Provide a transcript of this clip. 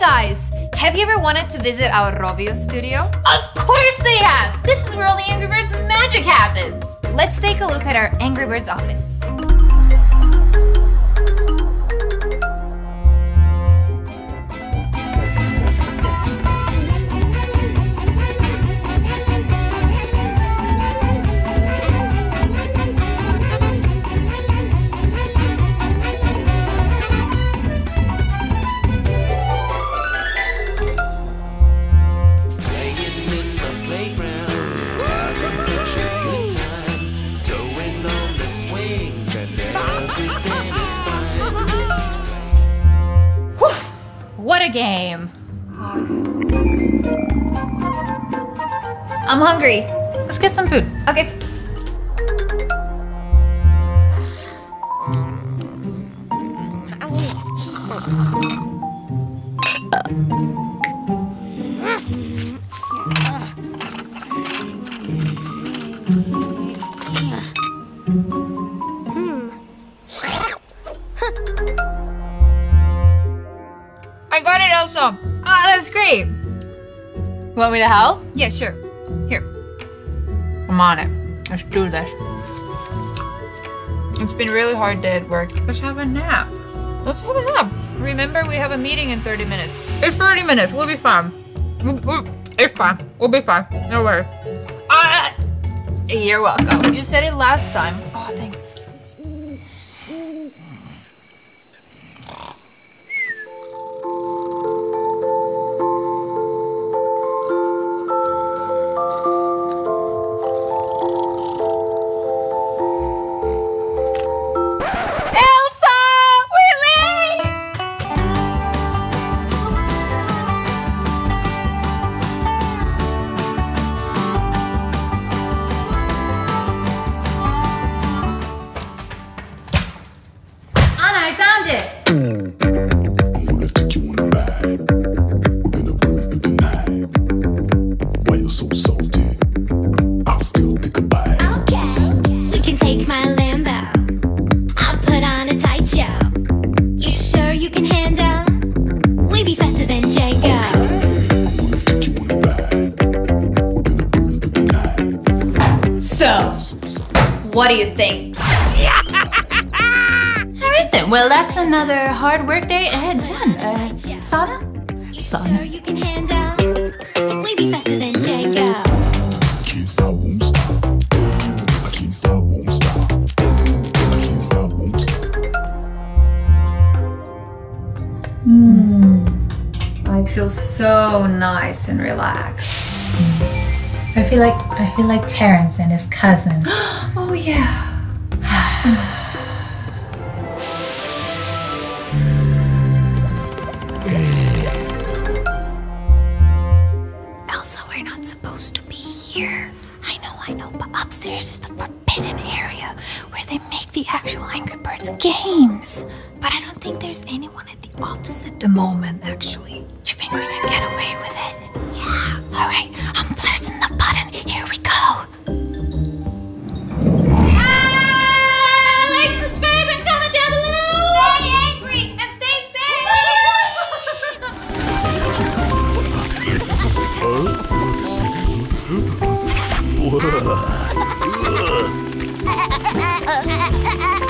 guys! Have you ever wanted to visit our Rovio studio? Of course they have! This is where all the Angry Birds magic happens! Let's take a look at our Angry Birds office. What a game! I'm hungry. Let's get some food. Okay. That's great! Want me to help? Yeah, sure. Here. I'm on it. Let's do this. It's been really hard day at work. Let's have a nap. Let's have a nap. Remember, we have a meeting in 30 minutes. It's 30 minutes. We'll be fine. It's fine. We'll be fine. No worries. Ah, you're welcome. You said it last time. Oh, thanks. What do you think? alright then. Well, that's another hard work day ahead done. Uh, sauna? You Sauna. sure you can handle? We be faster than Django. Can't stop, won't stop. I can't stop, won't stop. I can't stop, won't stop. I feel so nice and relaxed. I feel like I feel like Terrence and his cousin. Oh, yeah. Elsa, we're not supposed to be here. I know, I know, but upstairs is the forbidden area where they make the actual Angry Birds games. But I don't think there's anyone at the office at the moment, actually. Do you think we could get away with it? Yeah. All right, うわ